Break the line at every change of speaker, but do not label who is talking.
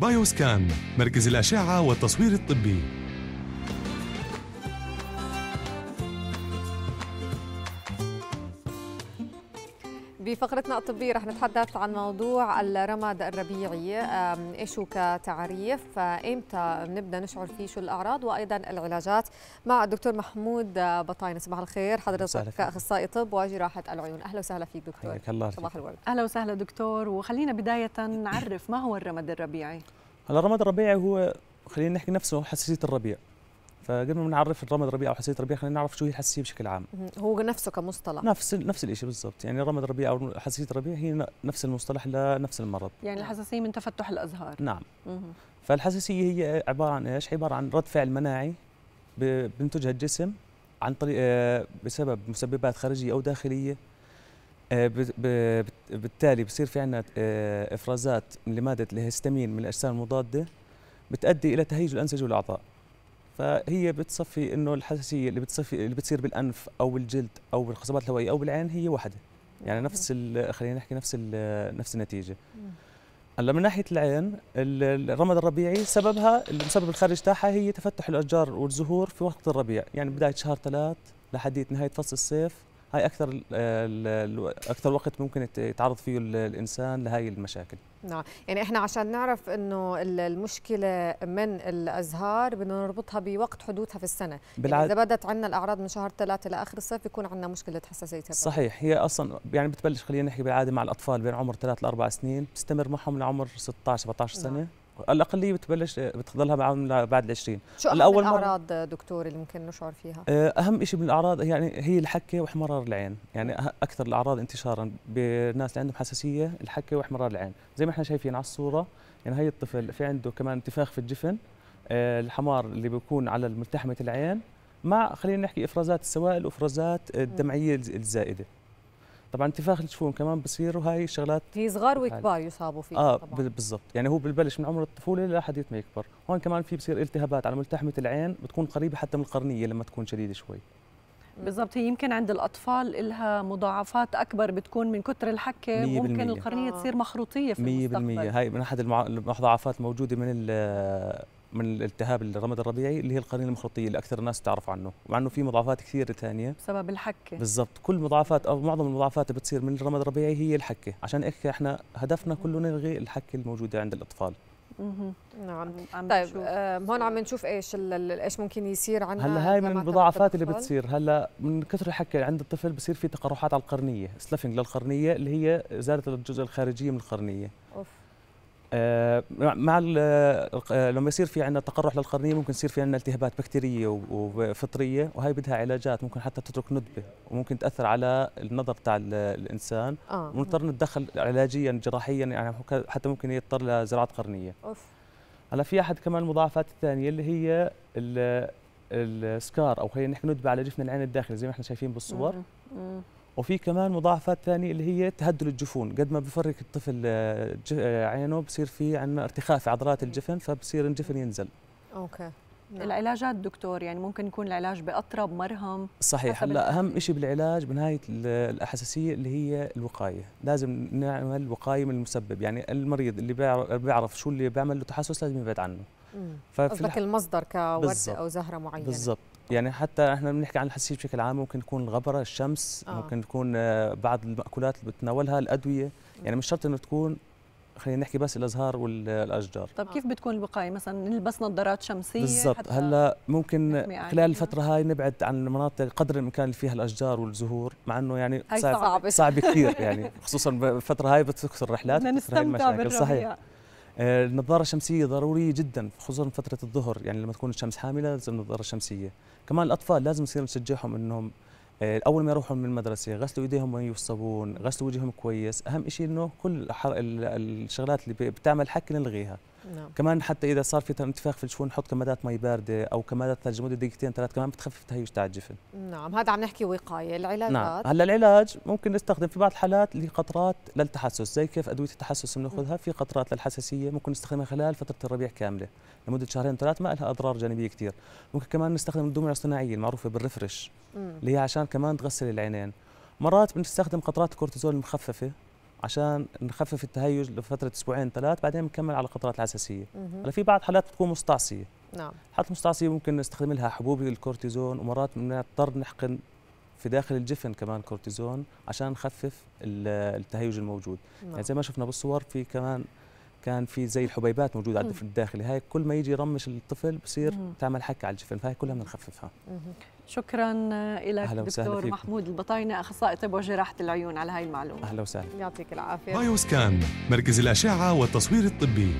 بايوسكان مركز الأشعة والتصوير الطبي.
بفقرتنا الطبية رح نتحدث عن موضوع الرمد الربيعي. إيش هو كتعريف ايمتى بنبدا نشعر فيه؟ شو الأعراض؟ وأيضا العلاجات مع الدكتور محمود بطاينة. صباح الخير حضرتك أخصائي طب وجراحه العيون. أهلا وسهلا فيك دكتور.
حياك الله
صباح الورد.
أهلا وسهلا دكتور. وخلينا بداية نعرف ما هو الرمد الربيعي؟
هلا الرمد الربيعي هو خلينا نحكي نفسه حساسية الربيع. فقبل ما نعرف الرمد الربيع أو حساسيه الربيع خلينا نعرف شو هي الحساسيه بشكل عام.
هو نفسه كمصطلح.
نفس نفس الشيء بالضبط. يعني الرمد الربيع أو حساسيه الربيع هي نفس المصطلح لنفس المرض.
يعني الحساسية من تفتح الأزهار.
نعم. فالحساسية هي عبارة عن إيش؟ عبارة عن رد فعل مناعي بينتجها الجسم عن طريق بسبب مسببات خارجية أو داخلية بالتالي بصير في عندنا إفرازات لمادة الهستامين من الأجسام المضادة بتؤدي إلى تهيج الأنسجة والأعضاء. فهي بتصفي إنه الحساسية اللي بتصفي اللي بتصير بالأنف أو بالجلد أو بالخصبات الهوائية أو بالعين هي وحده يعني نفس خلينا نحكي نفس نفس النتيجة. هلأ من ناحية العين الرمد الربيعي سببها المسبب الخارج تاعها هي تفتح الأشجار والزهور في وقت الربيع. يعني بداية شهر ثلاث لحد نهاية فصل الصيف هاي أكثر أكثر وقت ممكن يتعرض فيه الإنسان لهي المشاكل.
نعم. يعني إحنا عشان نعرف إنه المشكلة من الأزهار بدنا نربطها بوقت حدوثها في السنة. بالعاد... يعني إذا بدت عندنا الأعراض من شهر ثلاثة لاخر الصيف يكون عندنا مشكلة حساسية الرئه
صحيح. هي أصلا يعني بتبلش خلينا نحكي بالعادة مع الأطفال بين عمر ثلاث لأربع سنين بتستمر معهم لعمر 16 17 سنة. نعم. الاقليه بتبلش بتضلها معهم بعد ال 20
شو أهم الاعراض دكتور اللي ممكن نشعر فيها؟
أهم شيء من الأعراض يعني هي الحكة وإحمرار العين. يعني أكثر الأعراض انتشارا بالناس اللي عندهم حساسية الحكة وإحمرار العين. زي ما إحنا شايفين على الصورة يعني هي الطفل في عنده كمان انتفاخ في الجفن الحمار اللي بيكون على ملتحمة العين مع خلينا نحكي إفرازات السوائل وإفرازات الدمعية الزائدة. طبعا انتفاخ الجفون كمان بصير وهي الشغلات
في صغار وكبار يصابوا فيها
آه طبعا. بالضبط. يعني هو ببلش من عمر الطفولة لحد ما يكبر. هون كمان في بصير التهابات على ملتحمة العين بتكون قريبة حتى من القرنية لما تكون شديدة شوي.
بالضبط. هي يمكن عند الأطفال لها مضاعفات أكبر بتكون من كثر الحكة. ممكن القرنية آه. تصير مخروطية في 100% المستقبل. 100%
هاي من أحد المضاعفات الموجودة من من الالتهاب الرمد الربيعي اللي هي القرنيه المخروطيه اللي أكثر الناس تعرف عنه مع إنه في مضاعفات كثيرة ثانية.
بسبب الحكة.
بالضبط. كل مضاعفات أو معظم المضاعفات اللي بتصير من الرمد الربيعي هي الحكة. عشان هيك إحنا هدفنا كله نلغي الحكة الموجودة عند الأطفال.
نعم. طيب هون عم نشوف إيش إيش ممكن يصير عندنا
هلأ هاي من المضاعفات اللي بتصير. هلأ من كثر الحكة عند الطفل بصير في تقرحات على القرنية سلفنج للقرنية اللي هي ازاله الجزء الخارجية من القرنية. أوف. آه مع آه لما يصير في عندنا تقرح للقرنية ممكن يصير في عندنا التهابات بكتيرية وفطرية وهي بدها علاجات ممكن حتى تترك ندبة وممكن تأثر على النظر تاع الإنسان آه. ونضطر نتدخل علاجيا جراحيا يعني حتى ممكن يضطر لزراعه قرنية أوف. هلا في أحد كمان المضاعفات الثانية اللي هي السكار أو خلينا نحكي ندبة على جفن العين الداخلي زي ما إحنا شايفين بالصور مم. وفي كمان مضاعفات ثانية اللي هي تهدل الجفون. قد ما بفرك الطفل عينه بصير في عندنا ارتخاء في عضلات الجفن فبصير الجفن ينزل.
أوكي.
نعم. العلاجات دكتور يعني ممكن يكون العلاج بأطرب مرهم؟
صحيح. هلأ أهم شيء بالعلاج بنهاية الحساسيه اللي هي الوقاية. لازم نعمل وقاية من المسبب. يعني المريض اللي بيعرف شو اللي بيعمل له تحسس لازم يبعد عنه.
قصدك المصدر كورد أو زهرة معينة.
بالضبط. يعني حتى إحنا بنحكي عن الحساسية بشكل عام ممكن تكون الغبرة الشمس آه. ممكن تكون بعض المأكولات اللي بتناولها الأدوية. يعني مش شرط إنه تكون خلينا نحكي بس الأزهار والأشجار.
طيب كيف بتكون الوقايه مثلا نلبس نظارات شمسية
بالضبط. هلأ ممكن خلال الفترة هاي نبعد عن المناطق قدر الإمكان اللي فيها الأشجار والزهور مع إنه يعني
صعب صعب,
صعب كثير. يعني خصوصا بالفترة هاي بتكثر رحلات
بتكثر هاي المشاكل. صحيح.
النظارة الشمسية ضرورية جدا خصوصا فترة الظهر يعني لما تكون الشمس حاملة لازم نظارة شمسية كمان الأطفال لازم نصير نشجعهم أنهم أول ما يروحوا من المدرسة غسلوا إيديهم مي والصابون غسلوا وجههم كويس. أهم شيء إنه كل الشغلات اللي بتعمل حك نلغيها. نعم. كمان حتى إذا صار في انتفاخ في الجفون نحط كمادات مي باردة أو كمادات ثلج لمده دقيقتين ثلاث كمان بتخفف التهيج تاع الجفن.
نعم هذا عم نحكي وقاية. العلاجات
نعم. هلأ العلاج ممكن نستخدم في بعض الحالات اللي قطرات للتحسس زي كيف أدوية التحسس بنأخذها. في قطرات للحساسية ممكن نستخدمها خلال فترة الربيع كاملة لمدة شهرين ثلاث ما لها أضرار جانبية كثير ممكن كمان نستخدم الدموع الصناعية المعروفة بال Refresh اللي هي عشان كمان تغسل العينين. مرات بنستخدم قطرات الكورتيزون المخففه عشان نخفف التهيج لفترة أسبوعين ثلاث بعدين بنكمل على القطرات الحساسية هلأ في بعض حالات بتكون مستعصية.
نعم.
حالات مستعصية ممكن نستخدم لها حبوب الكورتيزون ومرات بنضطر نحقن في داخل الجفن كمان كورتيزون عشان نخفف التهيج الموجود. نعم. يعني زي ما شفنا بالصور في كمان كان في زي الحبيبات موجودة على الجفن الداخلي هاي كل ما يجي يرمش الطفل بصير تعمل حكه على الجفن. فهي كلها بنخففها.
شكرا لك دكتور محمود البطاينة أخصائي طب وجراحة العيون على هاي المعلومة.
أهلا وسهلا.
يعطيك العافية.
بايو سكان مركز الأشعة والتصوير الطبي.